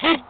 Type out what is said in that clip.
Heh.